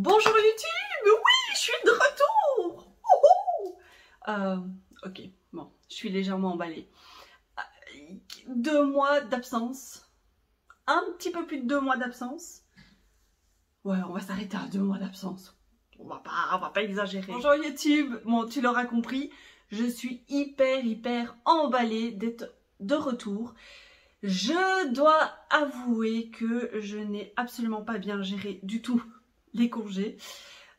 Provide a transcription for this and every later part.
Bonjour YouTube, oui, je suis de retour. Euh, ok, bon, je suis légèrement emballée. Deux mois d'absence, un petit peu plus de deux mois d'absence. Ouais, on va s'arrêter à deux mois d'absence. On va on va pas exagérer. Bonjour YouTube, bon, tu l'auras compris, je suis hyper, hyper emballée d'être de retour. Je dois avouer que je n'ai absolument pas bien géré du tout les congés.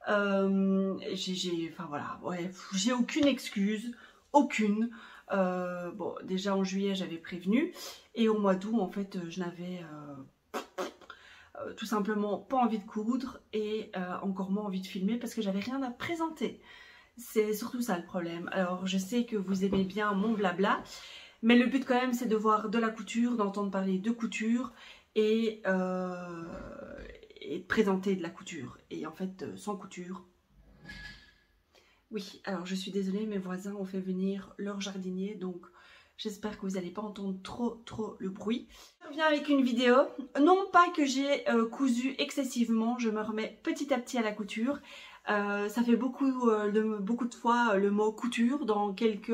Euh, j'ai, enfin voilà, ouais, j'ai aucune excuse, aucune. Euh, bon, déjà en juillet j'avais prévenu et au mois d'août en fait je n'avais euh, tout simplement pas envie de coudre et encore moins envie de filmer parce que j'avais rien à présenter. C'est surtout ça le problème. Alors je sais que vous aimez bien mon blabla, mais le but quand même c'est de voir de la couture, d'entendre parler de couture et, et de présenter de la couture. Et en fait euh, sans couture. Oui, alors je suis désolée, mes voisins ont fait venir leur jardinier, donc j'espère que vous n'allez pas entendre trop trop le bruit. Je reviens avec une vidéo, non pas que j'ai euh, cousu excessivement, je me remets petit à petit à la couture. ça fait beaucoup, de, beaucoup de fois le mot couture dans quelques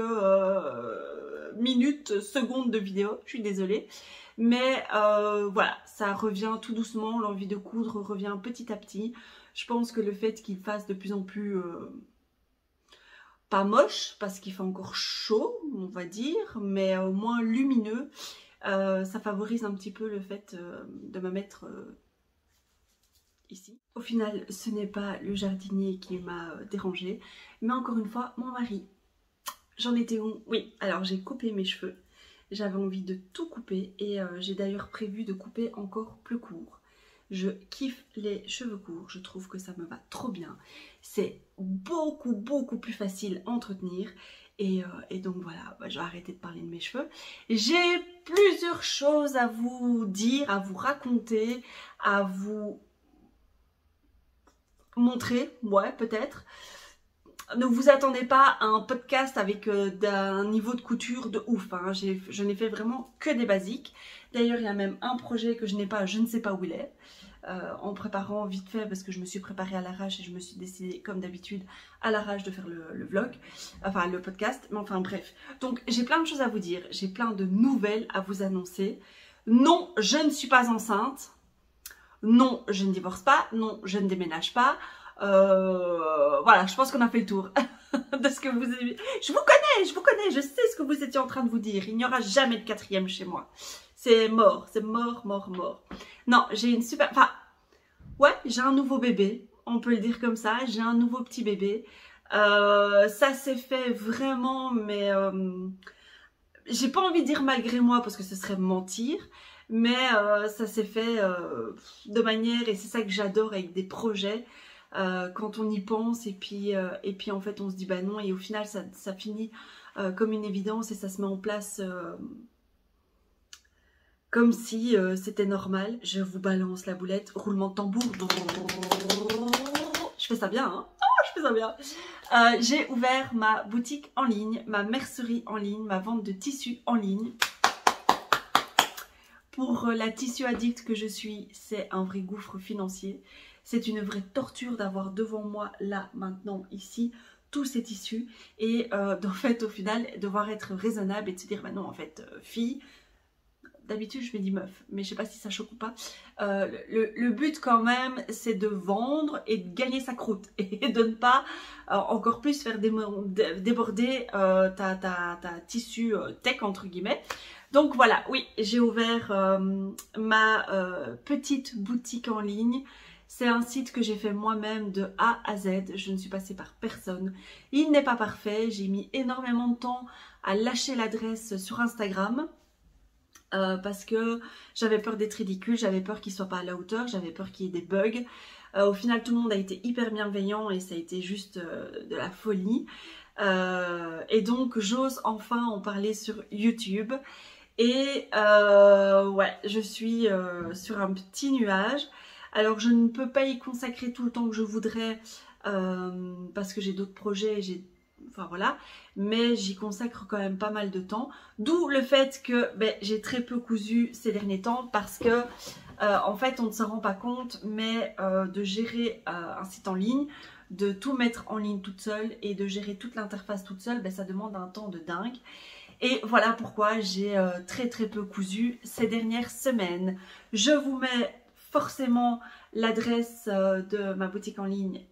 minutes, secondes de vidéo, je suis désolée. Mais euh, voilà, ça revient tout doucement, l'envie de coudre revient petit à petit. Je pense que le fait qu'il fasse de plus en plus... Euh, pas moche, parce qu'il fait encore chaud, on va dire, mais au moins lumineux, euh, ça favorise un petit peu le fait de me mettre ici. Au final, ce n'est pas le jardinier qui m'a dérangé, mais encore une fois, mon mari. J'en étais où? Oui, alors j'ai coupé mes cheveux. J'avais envie de tout couper et euh, j'ai d'ailleurs prévu de couper encore plus court. Je kiffe les cheveux courts, je trouve que ça me va trop bien. C'est beaucoup beaucoup plus facile à entretenir et, euh, donc voilà, bah, je vais arrêter de parler de mes cheveux. J'ai plusieurs choses à vous dire, à vous raconter, à vous montrer, ouais peut-être ne vous attendez pas à un podcast avec euh, un niveau de couture de ouf. Hein. Je n'ai fait vraiment que des basiques. D'ailleurs, il y a même un projet que je n'ai pas, je ne sais pas où il est. Euh, en préparant vite fait parce que je me suis préparée à l'arrache et je me suis décidée comme d'habitude à l'arrache de faire le, le, vlog, enfin le podcast, mais enfin bref. Donc j'ai plein de choses à vous dire, j'ai plein de nouvelles à vous annoncer. Non, je ne suis pas enceinte. Non, je ne divorce pas. Non, je ne déménage pas. Euh, voilà, je pense qu'on a fait le tour de ce que vous avez... Je vous connais, je vous connais, je sais ce que vous étiez en train de vous dire. Il n'y aura jamais de quatrième chez moi. C'est mort, c'est mort, mort, mort. Non, j'ai une super... Enfin, ouais, j'ai un nouveau bébé, on peut le dire comme ça. J'ai un nouveau petit bébé. Euh, ça s'est fait vraiment, mais... Euh, j'ai pas envie de dire malgré moi parce que ce serait mentir, mais euh, ça s'est fait euh, de manière, et c'est ça que j'adore avec des projets, euh, quand on y pense et puis, euh, et puis en fait on se dit bah non et au final ça, ça finit euh, comme une évidence et ça se met en place comme si c'était normal. Je vous balance la boulette, roulement de tambour. Je fais ça bien, hein oh, je fais ça bien. J'ai ouvert ma boutique en ligne, ma mercerie en ligne, ma vente de tissus en ligne. Pour la tissu addict que je suis, c'est un vrai gouffre financier. C'est une vraie torture d'avoir devant moi, là, maintenant, ici, tous ces tissus. Et euh, en fait, au final, devoir être raisonnable et de se dire, bah non, en fait, euh, fille, d'habitude je me dis meuf, mais je sais pas si ça choque ou pas. Euh, le, but quand même, c'est de vendre et de gagner sa croûte et de ne pas encore plus faire déborder ta, ta, ta, tissu tech entre guillemets. Donc voilà, oui, j'ai ouvert ma petite boutique en ligne. C'est un site que j'ai fait moi-même de A à Z. Je ne suis passée par personne. Il n'est pas parfait. J'ai mis énormément de temps à lâcher l'adresse sur Instagram. Euh, parce que j'avais peur d'être ridicule, j'avais peur qu'il soit pas à la hauteur, j'avais peur qu'il y ait des bugs. Euh, au final, tout le monde a été hyper bienveillant et ça a été juste euh, de la folie. et donc, j'ose enfin en parler sur YouTube. Et ouais, je suis sur un petit nuage. Alors je ne peux pas y consacrer tout le temps que je voudrais euh, parce que j'ai d'autres projets, j'ai enfin voilà, mais j'y consacre quand même pas mal de temps. D'où le fait que ben, j'ai très peu cousu ces derniers temps parce que en fait, on ne se rend pas compte, mais de gérer un site en ligne, de tout mettre en ligne toute seule et de gérer toute l'interface toute seule, ben, ça demande un temps de dingue. Et voilà pourquoi j'ai très très peu cousu ces dernières semaines. Je vous mets forcément l'adresse de ma boutique en ligne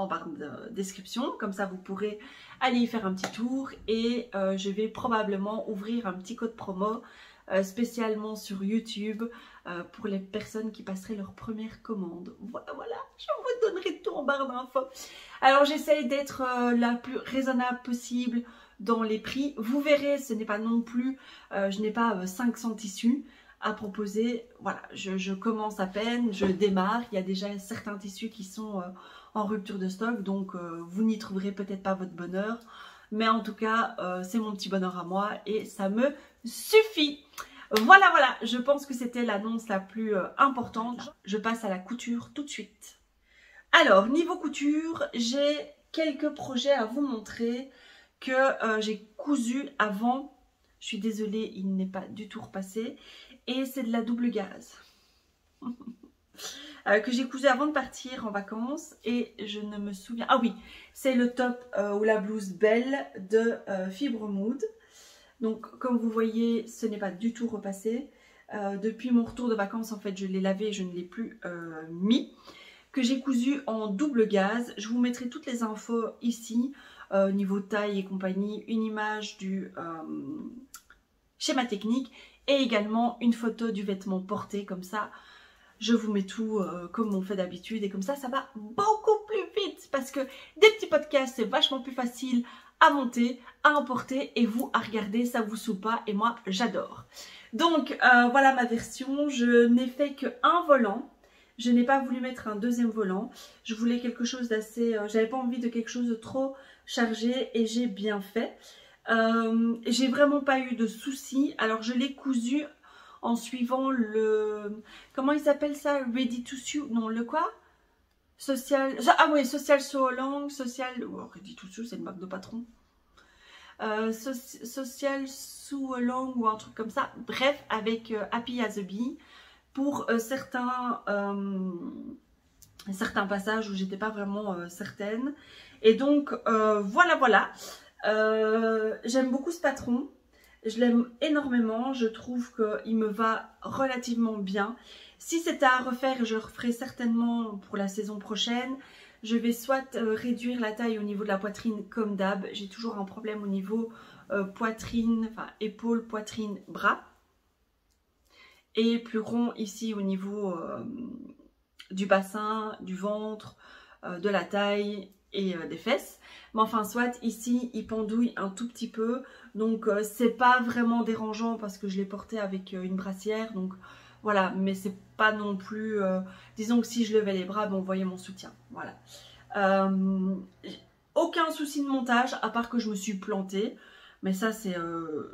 en barre de description. Comme ça, vous pourrez aller y faire un petit tour. Et euh, je vais probablement ouvrir un petit code promo euh, spécialement sur YouTube euh, pour les personnes qui passeraient leur première commande. Voilà, voilà, je vous donnerai tout en barre d'infos. Alors, j'essaye d'être la plus raisonnable possible dans les prix. Vous verrez, ce n'est pas non plus, je n'ai pas 500 tissus à proposer. Voilà, je, commence à peine, je démarre. Il y a déjà certains tissus qui sont en rupture de stock. Donc euh, vous n'y trouverez peut-être pas votre bonheur. Mais en tout cas, euh, c'est mon petit bonheur à moi et ça me suffit. Voilà, voilà, je pense que c'était l'annonce la plus euh, importante. Je passe à la couture tout de suite. Alors, niveau couture, j'ai quelques projets à vous montrer que j'ai cousu avant. Je suis désolée, il n'est pas du tout repassé. Et c'est de la double gaz. Euh, que j'ai cousu avant de partir en vacances et je ne me souviens... Ah oui, c'est le top euh, ou la blouse belle de euh, Fibre Mood. Donc comme vous voyez, ce n'est pas du tout repassé. depuis mon retour de vacances, en fait, je l'ai lavé et je ne l'ai plus mis. Que j'ai cousu en double gaz. Je vous mettrai toutes les infos ici, niveau taille et compagnie. Une image du schéma technique et également une photo du vêtement porté comme ça je vous mets tout euh, comme on fait d'habitude. Et comme ça, ça va beaucoup plus vite. Parce que des petits podcasts, c'est vachement plus facile à monter, à emporter. Et vous à regarder, ça vous saoule pas. Et moi j'adore. Donc euh, voilà ma version, je n'ai fait qu'un volant, je n'ai pas voulu mettre un deuxième volant, je voulais quelque chose d'assez, euh, j'avais pas envie de quelque chose de trop chargé. Et j'ai bien fait. J'ai vraiment pas eu de soucis, alors je l'ai cousu en suivant le... Comment ils appellent ça? Ready to Sue Non, le quoi? Social... Ah oui, Social So Long, Social... Oh, Ready to Sue, c'est une marque de patron. Euh, social So Long ou un truc comme ça. Bref, avec euh, Happy as a Bee pour euh, certains, certains passages où j'étais pas vraiment certaine. Et donc, voilà, voilà. J'aime beaucoup ce patron. Je l'aime énormément, je trouve qu'il me va relativement bien. Si c'était à refaire, je referai certainement pour la saison prochaine. Je vais soit euh, réduire la taille au niveau de la poitrine comme d'hab. J'ai toujours un problème au niveau euh, poitrine, enfin épaule, poitrine, bras. Et plus rond ici au niveau euh, du bassin, du ventre, de la taille et des fesses. Mais enfin, soit ici, il pendouille un tout petit peu. Donc, euh, c'est pas vraiment dérangeant parce que je l'ai porté avec euh, une brassière. Donc, voilà. Mais c'est pas non plus... Euh, disons que si je levais les bras, bon, vous voyez mon soutien. Voilà. aucun souci de montage, à part que je me suis plantée. Mais ça, c'est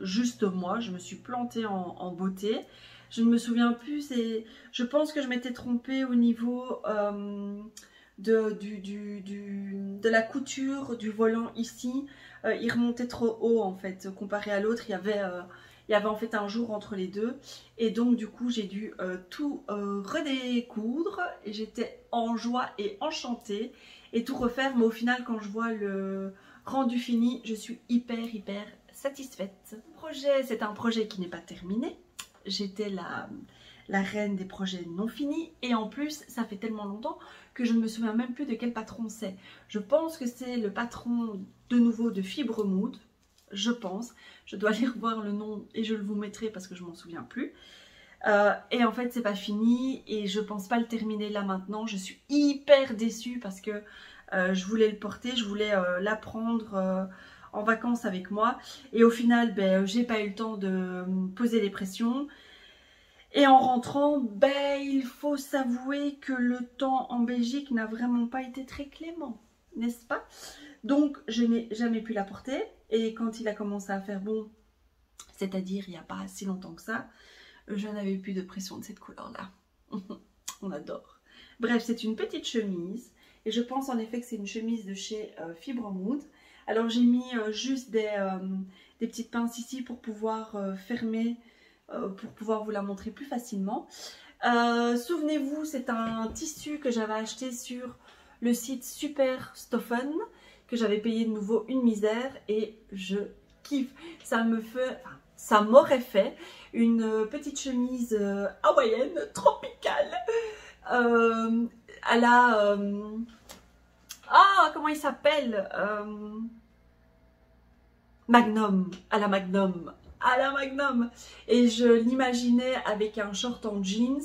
juste moi. Je me suis plantée en, beauté. Je ne me souviens plus. Je pense que je m'étais trompée au niveau de, du, du, la couture du volant ici, euh, il remontait trop haut en fait, comparé à l'autre, il, y avait, euh, il y avait en fait un jour entre les deux. Et donc du coup j'ai dû euh, tout redécoudre j'étais en joie et enchantée et tout refaire. Mais au final quand je vois le rendu fini, je suis hyper hyper satisfaite. Projet, c'est un projet qui n'est pas terminé. J'étais la, la reine des projets non finis et en plus ça fait tellement longtemps que je ne me souviens même plus de quel patron c'est. Je pense que c'est le patron de nouveau de Fibre Mood, je pense. Je dois aller revoir le nom et je le vous mettrai parce que je m'en souviens plus. Euh, et en fait c'est pas fini et je pense pas le terminer là maintenant. Je suis hyper déçue parce que euh, je voulais le porter, je voulais euh, l'apprendre en vacances avec moi. Et au final, ben, j'ai pas eu le temps de poser les pressions. Et en rentrant, ben, il faut s'avouer que le temps en Belgique n'a vraiment pas été très clément, n'est-ce pas? Donc, je n'ai jamais pu la porter. Et quand il a commencé à faire bon, c'est-à-dire il n'y a pas si longtemps que ça, je n'avais plus de pression de cette couleur-là. On adore. Bref, c'est une petite chemise. Et je pense en effet que c'est une chemise de chez euh, Fibre Mood. Alors j'ai mis euh, juste euh, des, petites pinces ici pour pouvoir fermer pour pouvoir vous la montrer plus facilement. Souvenez-vous, c'est un tissu que j'avais acheté sur le site Super Stoffen, que j'avais payé de nouveau une misère et je kiffe. Ça me fait, ça m'aurait fait une petite chemise hawaïenne tropicale euh, à la... Euh, ah, comment il s'appelle euh, Magnum, à la Magnum, à la Magnum. Et je l'imaginais avec un short en jeans.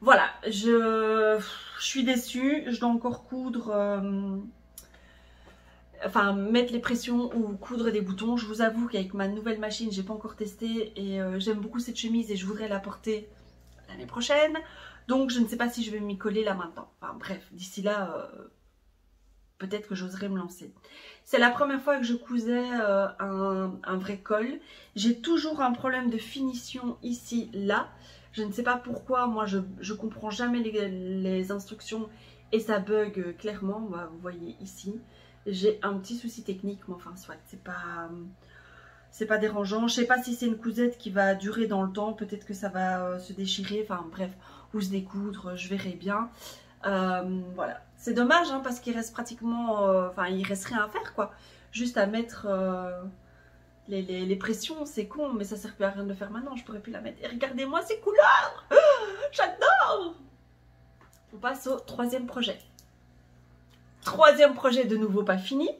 Voilà, je, suis déçue. Je dois encore coudre, enfin mettre les pressions ou coudre des boutons. Je vous avoue qu'avec ma nouvelle machine, j'ai pas encore testé et j'aime beaucoup cette chemise et je voudrais la porter l'année prochaine. Donc je ne sais pas si je vais m'y coller là maintenant. Enfin bref, d'ici là, euh, peut-être que j'oserais me lancer. C'est la première fois que je cousais euh, un, vrai col. J'ai toujours un problème de finition ici, là. Je ne sais pas pourquoi, moi je, ne comprends jamais les, instructions et ça bug euh, clairement. Vous voyez ici, j'ai un petit souci technique, mais enfin soit, c'est pas c'est pas dérangeant. Je sais pas si c'est une cousette qui va durer dans le temps, peut-être que ça va se déchirer, enfin bref, se découdre, je verrai bien. Euh, voilà, c'est dommage hein, parce qu'il reste pratiquement, euh, enfin il reste rien à faire quoi, juste à mettre euh, les, pressions, c'est con, mais ça sert plus à rien de faire maintenant, je pourrais plus la mettre. Et regardez-moi ces couleurs, j'adore On passe au troisième projet. Troisième projet de nouveau pas fini.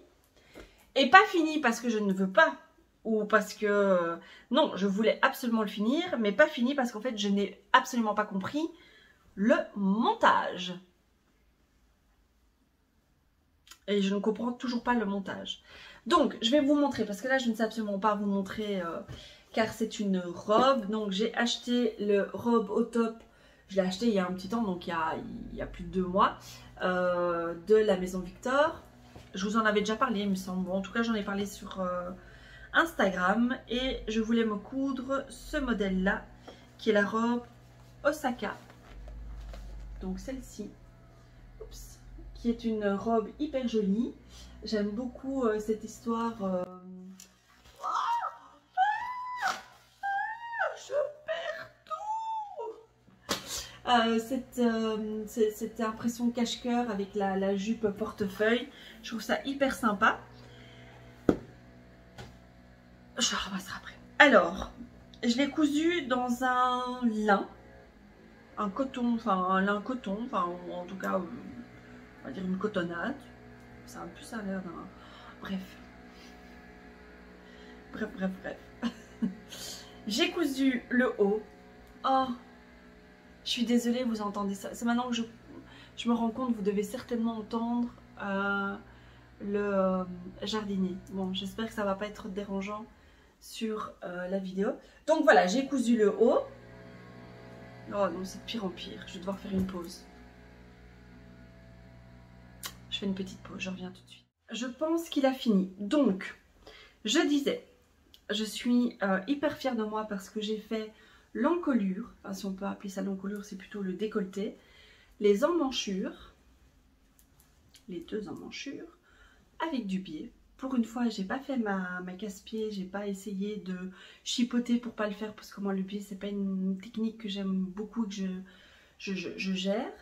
Et pas fini parce que je ne veux pas ou parce que non, je voulais absolument le finir, mais pas fini parce qu'en fait je n'ai absolument pas compris le montage. Et je ne comprends toujours pas le montage. Donc, je vais vous montrer, parce que là, je ne sais absolument pas vous montrer, euh, car c'est une robe. Donc, j'ai acheté le robe au top. Je l'ai acheté il y a un petit temps, donc il y a, plus de deux mois, euh, de la Maison Victor. Je vous en avais déjà parlé, il me semble. en tout cas, j'en ai parlé sur euh, Instagram. Et je voulais me coudre ce modèle-là, qui est la robe Osaka donc celle-ci, qui est une robe hyper jolie. J'aime beaucoup euh, cette histoire. Euh, je perds tout euh, cette, cette, impression cache-cœur avec la, jupe portefeuille. Je trouve ça hyper sympa. Je ramasserai après. Alors, je l'ai cousu dans un lin un coton, enfin un lin coton, enfin en tout cas, on va dire une cotonnade. C'est un peu ça l'air d'un... Bref. Bref, bref, bref. J'ai cousu le haut. Oh, je suis désolée, vous entendez ça. C'est maintenant que je, je, me rends compte, vous devez certainement entendre euh, le euh, jardinier. Bon, j'espère que ça va pas être dérangeant sur euh, la vidéo. Donc voilà, j'ai cousu le haut. Oh non, c'est de pire en pire. Je vais devoir faire une pause. Je fais une petite pause, je reviens tout de suite. Je pense qu'il a fini. Donc, je disais, je suis euh, hyper fière de moi parce que j'ai fait l'encolure. Enfin, si on peut appeler ça l'encolure, c'est plutôt le décolleté. Les emmanchures. Les deux emmanchures. Avec du biais pour une fois, j'ai pas fait ma, casse-pied, j'ai pas essayé de chipoter pour pas le faire parce que moi le pied c'est pas une technique que j'aime beaucoup que je, je, gère.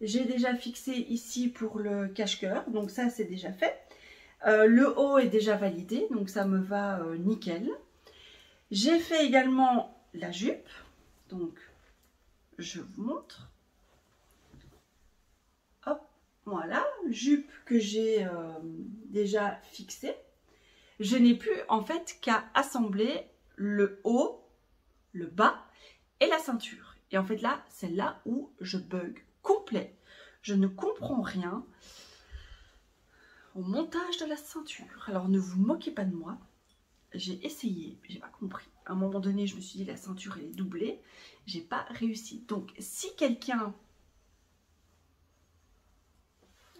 J'ai déjà fixé ici pour le cache-cœur, donc ça c'est déjà fait. Euh, le haut est déjà validé, donc ça me va euh, nickel. J'ai fait également la jupe, donc je vous montre. Voilà, jupe que j'ai euh, déjà fixée. Je n'ai plus en fait qu'à assembler le haut, le bas et la ceinture. Et en fait là, c'est là où je bug complet. Je ne comprends rien au montage de la ceinture. Alors ne vous moquez pas de moi. J'ai essayé, j'ai pas compris. À un moment donné, je me suis dit la ceinture elle est doublée. J'ai pas réussi. Donc si quelqu'un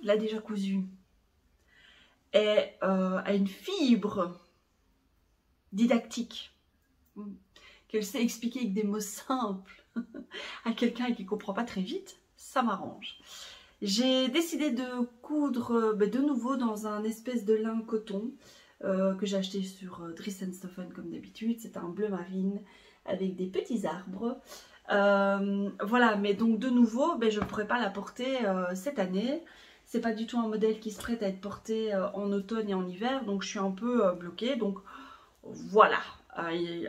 l'a déjà cousu, euh, a une fibre didactique, qu'elle sait expliquer avec des mots simples à quelqu'un qui ne comprend pas très vite, ça m'arrange. J'ai décidé de coudre bah, de nouveau dans un espèce de lin coton euh, que j'ai acheté sur euh, Stoffen comme d'habitude. C'est un bleu marine avec des petits arbres. Euh, voilà, mais donc de nouveau, ben, je ne pourrais pas la porter euh, cette année. C'est pas du tout un modèle qui se prête à être porté euh, en automne et en hiver, donc je suis un peu bloquée. Donc voilà,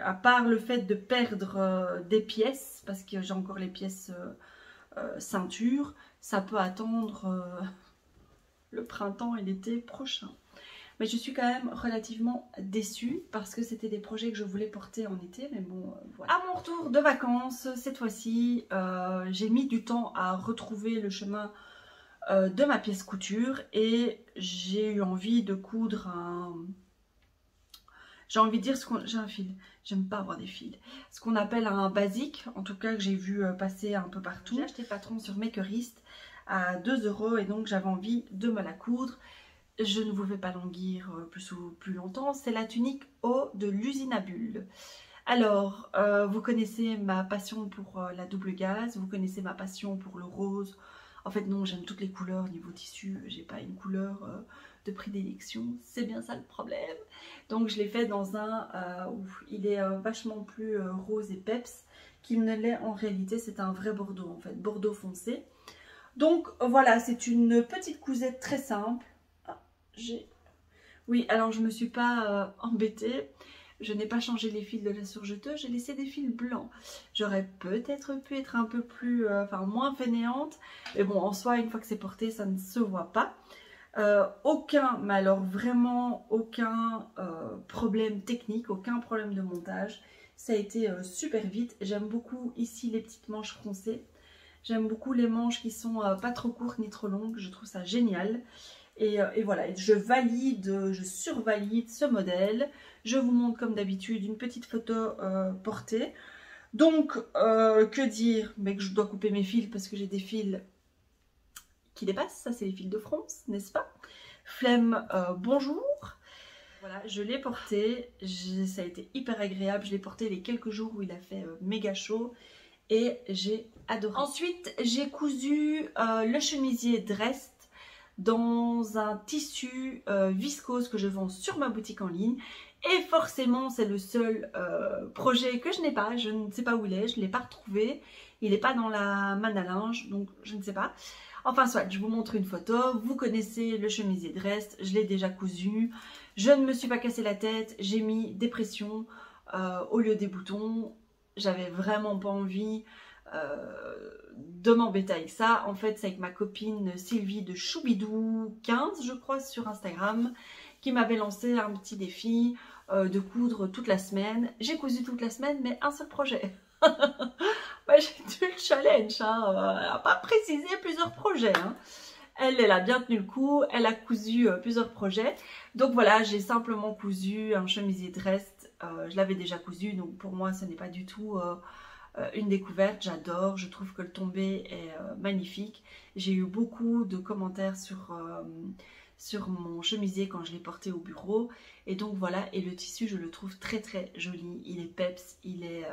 à part le fait de perdre des pièces, parce que j'ai encore les pièces ceinture, ça peut attendre le printemps et l'été prochain. Mais je suis quand même relativement déçue parce que c'était des projets que je voulais porter en été. Mais bon, euh, voilà. À mon retour de vacances, cette fois-ci, euh, j'ai mis du temps à retrouver le chemin euh, de ma pièce couture et j'ai eu envie de coudre un... J'ai envie de dire ce qu'on... J'ai un fil. J'aime pas avoir des fils. Ce qu'on appelle un basique, en tout cas que j'ai vu passer un peu partout. J'ai acheté Patron sur Makerist à 2 euros et donc j'avais envie de me la coudre je ne vous fais pas languir euh, plus, plus longtemps, c'est la tunique haut de l'usine à bulles. Alors, euh, vous connaissez ma passion pour euh, la double gaze, vous connaissez ma passion pour le rose. En fait, non, j'aime toutes les couleurs niveau tissu, j'ai pas une couleur de prédilection, c'est bien ça le problème. Donc, je l'ai fait dans un où il est vachement plus rose et peps qu'il ne l'est en réalité, c'est un vrai bordeaux en fait, bordeaux foncé. Donc, voilà, c'est une petite cousette très simple j'ai... Oui, alors je me suis pas euh, embêtée. Je n'ai pas changé les fils de la surjeteuse, j'ai laissé des fils blancs. J'aurais peut-être pu être un peu plus, euh, enfin moins fainéante. Mais bon, en soi, une fois que c'est porté, ça ne se voit pas. Euh, aucun, mais alors vraiment aucun problème technique, aucun problème de montage. Ça a été super vite. J'aime beaucoup ici les petites manches froncées. J'aime beaucoup les manches qui sont pas trop courtes ni trop longues. Je trouve ça génial. Euh, et, voilà, je valide, je survalide ce modèle. Je vous montre comme d'habitude une petite photo euh, portée. Donc, euh, que dire? Mais que je dois couper mes fils parce que j'ai des fils qui dépassent. Ça, c'est les fils de France, n'est-ce pas? Flemme, bonjour voilà, je l'ai porté, ça a été hyper agréable, je l'ai porté les quelques jours où il a fait méga chaud et j'ai adoré. Ensuite, j'ai cousu le chemisier dress dans un tissu euh, viscose que je vends sur ma boutique en ligne. Et forcément, c'est le seul euh, projet que je n'ai pas. Je ne sais pas où il est, je ne l'ai pas retrouvé. Il n'est pas dans la manne à linge, donc je ne sais pas. Enfin soit, je vous montre une photo. Vous connaissez le chemisier de reste, je l'ai déjà cousu. Je ne me suis pas cassé la tête, j'ai mis des pressions euh, au lieu des boutons. J'avais vraiment pas envie de m'embêter avec ça. En fait, c'est avec ma copine Sylvie de Choubidou15, je crois, sur Instagram, qui m'avait lancé un petit défi euh, de coudre toute la semaine. J'ai cousu toute la semaine, mais un seul projet. j'ai dû le challenge, hein. elle n'a pas précisé plusieurs projets. Hein. Elle, elle a bien tenu le coup, elle a cousu euh, plusieurs projets. Donc voilà, j'ai simplement cousu un chemisier dress. Euh, je l'avais déjà cousu, donc pour moi, ce n'est pas du tout euh, une découverte, j'adore, je trouve que le tombé est magnifique. J'ai eu beaucoup de commentaires sur, sur mon chemisier quand je l'ai porté au bureau. Et donc voilà, et le tissu je le trouve très très joli. Il est peps, il est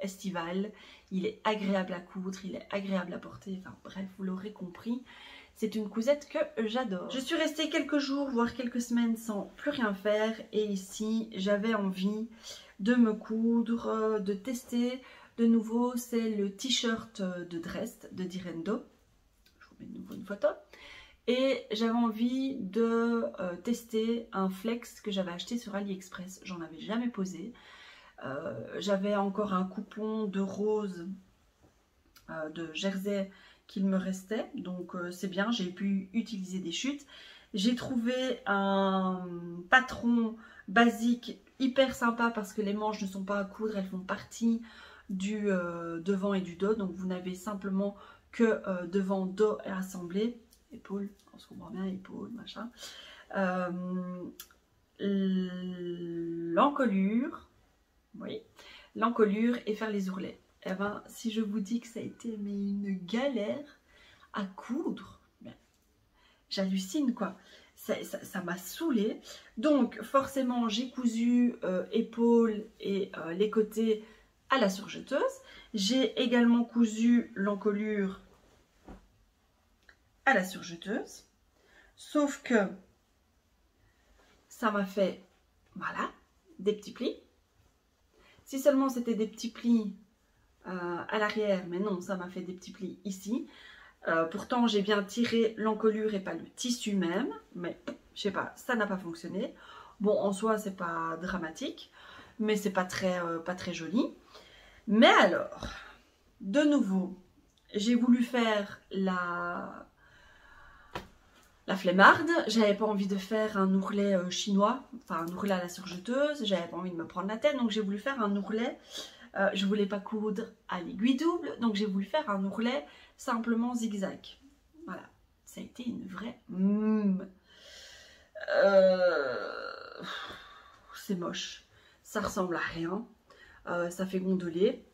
estival, il est agréable à coudre, il est agréable à porter. Enfin bref, vous l'aurez compris. C'est une cousette que j'adore. Je suis restée quelques jours, voire quelques semaines sans plus rien faire. Et ici, j'avais envie de me coudre, de tester de nouveau, c'est le t-shirt de Dresde de Direndo. Je vous mets de nouveau une photo. Et j'avais envie de euh, tester un flex que j'avais acheté sur AliExpress. J'en avais jamais posé. Euh, j'avais encore un coupon de rose euh, de jersey qu'il me restait. Donc c'est bien, j'ai pu utiliser des chutes. J'ai trouvé un patron basique hyper sympa parce que les manches ne sont pas à coudre, elles font partie du devant et du dos. Donc vous n'avez simplement que devant, dos et assemblé. Épaule, on se comprend bien, épaule, machin. Euh, l'encolure, oui, l'encolure et faire les ourlets. et eh ben, si je vous dis que ça a été mais une galère à coudre, ben, j'hallucine quoi. Ça m'a saoulé. Donc forcément j'ai cousu épaule et les côtés à la surjeteuse. J'ai également cousu l'encolure à la surjeteuse. Sauf que ça m'a fait, voilà, des petits plis. Si seulement c'était des petits plis à l'arrière, mais non, ça m'a fait des petits plis ici. pourtant, j'ai bien tiré l'encolure et pas le tissu même, mais je sais pas, ça n'a pas fonctionné. Bon, en soi, c'est pas dramatique, mais c'est pas très, pas très joli. Mais alors, de nouveau, j'ai voulu faire la, la flemmarde. J'avais pas envie de faire un ourlet euh, chinois, enfin un ourlet à la surjeteuse. J'avais pas envie de me prendre la tête, donc j'ai voulu faire un ourlet. Euh, je voulais pas coudre à l'aiguille double, donc j'ai voulu faire un ourlet simplement zigzag. Voilà, ça a été une vraie euh, C'est moche, ça ressemble à rien, ça fait gondoler.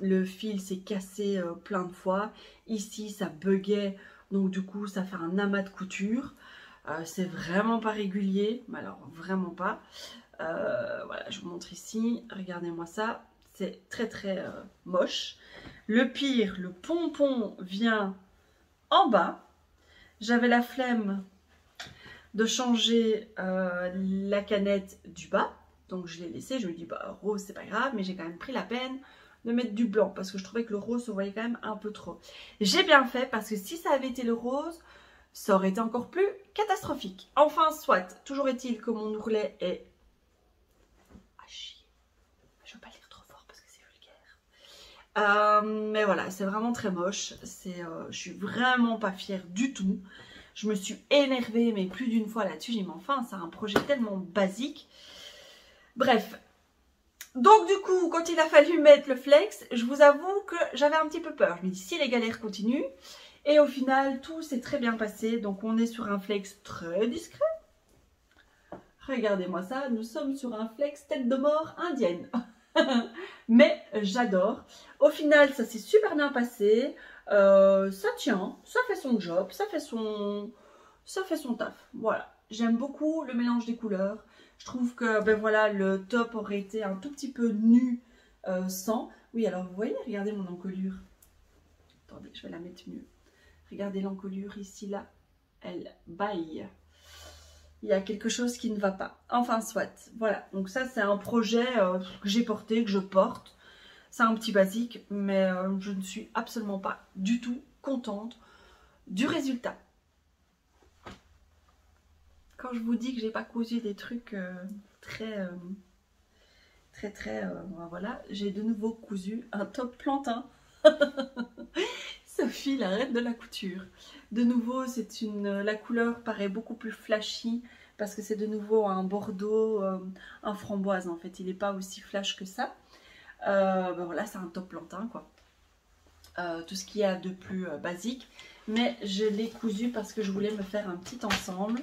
Le, fil s'est cassé euh, plein de fois. Ici, ça buguait. Donc, du coup, ça fait un amas de couture. Euh, c'est vraiment pas régulier. Mais alors, vraiment pas. Euh, voilà, je vous montre ici. Regardez-moi ça. C'est très, très moche. Le pire, le pompon vient en bas. J'avais la flemme de changer la canette du bas. Donc je l'ai laissé, je me dis bah rose c'est pas grave, mais j'ai quand même pris la peine de mettre du blanc parce que je trouvais que le rose se voyait quand même un peu trop. J'ai bien fait parce que si ça avait été le rose, ça aurait été encore plus catastrophique. Enfin, soit, toujours est-il que mon ourlet est à chier. Je veux pas le dire trop fort parce que c'est vulgaire. Euh, mais voilà, c'est vraiment très moche. C'est, euh, je suis vraiment pas fière du tout. Je me suis énervée, mais plus d'une fois là-dessus. J'ai dit, mais enfin, c'est un projet tellement basique. Bref, donc du coup, quand il a fallu mettre le flex, je vous avoue que j'avais un petit peu peur. Je me dis si les galères continuent. Et au final, tout s'est très bien passé. Donc on est sur un flex très discret. Regardez-moi ça, nous sommes sur un flex tête de mort indienne. Mais j'adore. Au final, ça s'est super bien passé. Euh, ça tient, ça fait son job, ça fait son, ça fait son taf. Voilà. J'aime beaucoup le mélange des couleurs. Je trouve que ben voilà, le top aurait été un tout petit peu nu euh, sans. Oui, alors vous voyez, regardez mon encolure. Attendez, je vais la mettre mieux. Regardez l'encolure ici, là. Elle baille. Il y a quelque chose qui ne va pas. Enfin, soit. Voilà. Donc ça, c'est un projet euh, que j'ai porté, que je porte. C'est un petit basique, mais euh, je ne suis absolument pas du tout contente du résultat je vous dis que j'ai pas cousu des trucs euh, très, euh, très, très, euh, voilà, j'ai de nouveau cousu un top plantain. Sophie, la reine de la couture. De nouveau, c'est une, la couleur paraît beaucoup plus flashy parce que c'est de nouveau un bordeaux, un framboise en fait. Il n'est pas aussi flash que ça. ben voilà, c'est un top plantain quoi. tout ce qu'il y a de plus basique. Mais je l'ai cousu parce que je voulais me faire un petit ensemble.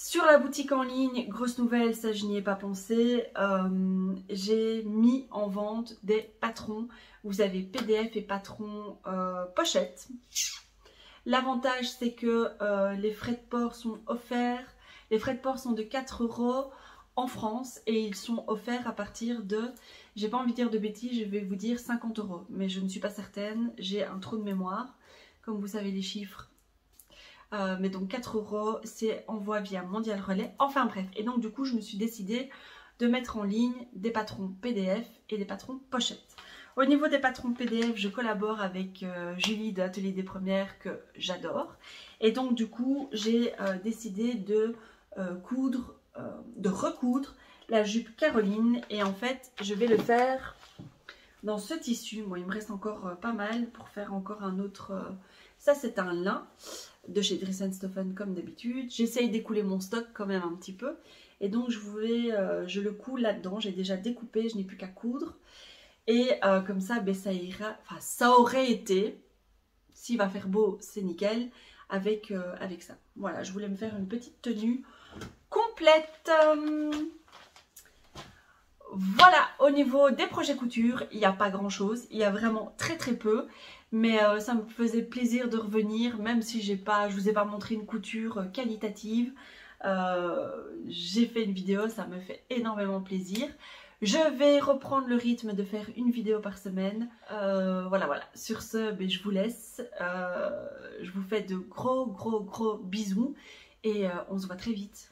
Sur la boutique en ligne, grosse nouvelle, ça je n'y ai pas pensé, euh, j'ai mis en vente des patrons. Vous avez PDF et patrons euh, pochette. L'avantage c'est que euh, les frais de port sont offerts. Les frais de port sont de 4 euros en France et ils sont offerts à partir de, j'ai pas envie de dire de bêtises, je vais vous dire 50 euros. Mais je ne suis pas certaine, j'ai un trou de mémoire. Comme vous savez les chiffres, euh, mais donc 4 euros, c'est envoi via Mondial Relais. Enfin bref, et donc du coup, je me suis décidée de mettre en ligne des patrons PDF et des patrons pochettes. Au niveau des patrons PDF, je collabore avec euh, Julie de l'Atelier des Premières que j'adore. Et donc du coup, j'ai euh, décidé de coudre, de recoudre la jupe Caroline. Et en fait, je vais le faire dans ce tissu. Moi, il me reste encore pas mal pour faire encore un autre... ça, c'est un lin de chez Stoffen comme d'habitude. J'essaye d'écouler mon stock quand même un petit peu. Et donc je, vais, euh, je le coule là-dedans. J'ai déjà découpé, je n'ai plus qu'à coudre. Et euh, comme ça, ben, ça ira. Ça aurait été, s'il va faire beau, c'est nickel, avec, euh, avec ça. Voilà, je voulais me faire une petite tenue complète. Voilà, au niveau des projets couture, il n'y a pas grand chose. Il y a vraiment très très peu. Mais euh, ça me faisait plaisir de revenir, même si j'ai pas, je vous ai pas montré une couture euh, qualitative. Euh, j'ai fait une vidéo, ça me fait énormément plaisir. Je vais reprendre le rythme de faire une vidéo par semaine. voilà, voilà. Sur ce, ben, je vous laisse. je vous fais de gros, gros, gros bisous. Et on se voit très vite.